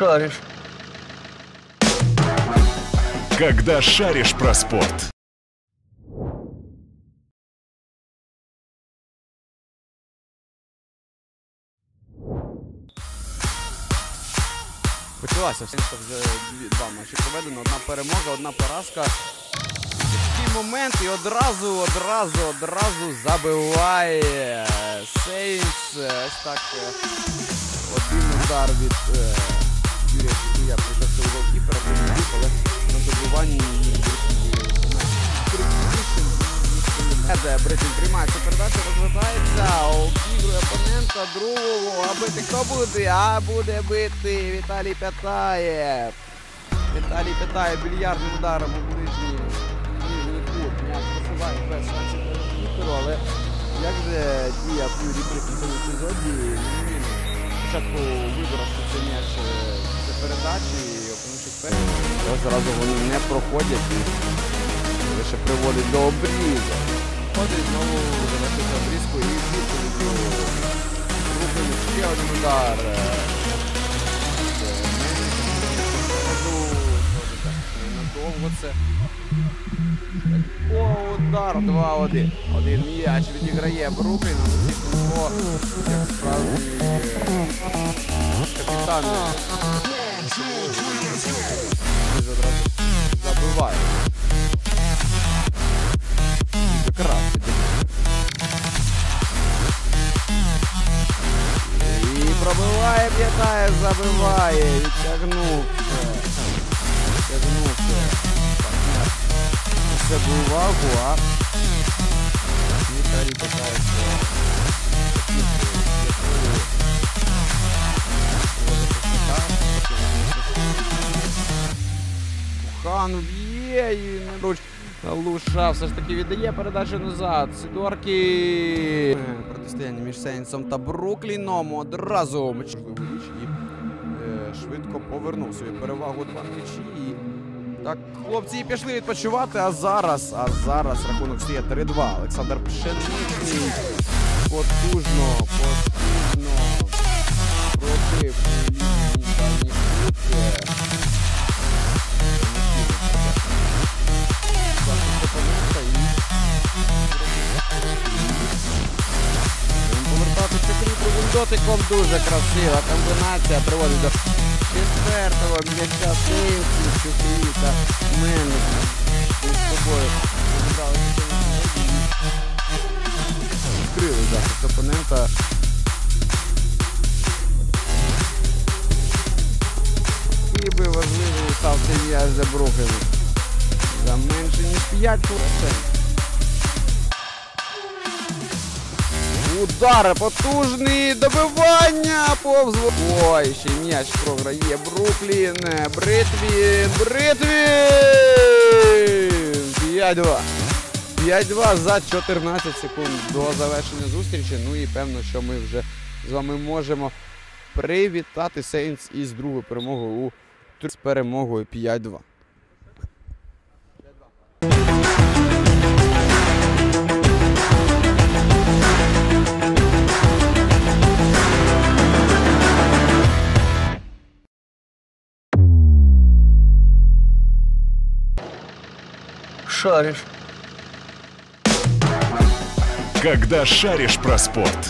Шаришь. Когда шаришь про спорт. Почалася все вже дві, два матчі проведено, одна перемога, одна поразка. Такий момент і одразу, одразу, одразу забиває Сейнс. Ось так е, один удар від Юрія Кутуя прийшовся у голкіпера, потім бік, але на добиванні Бритін тримається передача, розвертається, обігрує опонента другого, а бити хто буде? А буде бити Віталій Пятаєв. Віталій Пятаєв більярдним ударом у ближній але як же діяв Юрій Бритін цьому епізоді? Спочатку вибрав, що це м'яч е, передачі, і опинившись першим. Зразу вони не проходять і лише приводить до обрізу. Ходить знову завершити обрізку і відповідь рухаємо ще один удар. Е, Надовго це. О, удар 2-1. Один м'яч відіграє Бруклін. Як справжній е, капітан. Він одразу Забиває. Якраз. І пробиває П'ятаєв, забиває, відтягнув. Відтягнув. Партнер. Це був увагу, а Віталій Хан б'є і Неруч Луша все ж таки віддає передачу назад. Сидорки. Протистояння між Сейнсом та Брукліном одразу і е, швидко повернув свою перевагу два м'ячі. Так, хлопці пішли відпочивати, а зараз, а зараз рахунок стає 3-2. Олександр Пшеничний потужно, потужно пробив дотиком. Дуже красива комбінація приводить до четвертого м'яча Сейнсів, Чухлі та Мельник. Між собою розібралися і відкрили захист опонента. І би важливий став цей м'яч за Бруклін. За менше ніж 5 хвилин. Удари потужний, добивання повз. Ой, ще м'яч програє Бруклін. Бритвін, Бритвін! 5-2. 5-2 за 14 секунд до завершення зустрічі. Ну і певно, що ми вже з вами можемо привітати Сейнс із другою перемогою у з перемогою 5-2. Шаришь. Когда шаришь про спорт.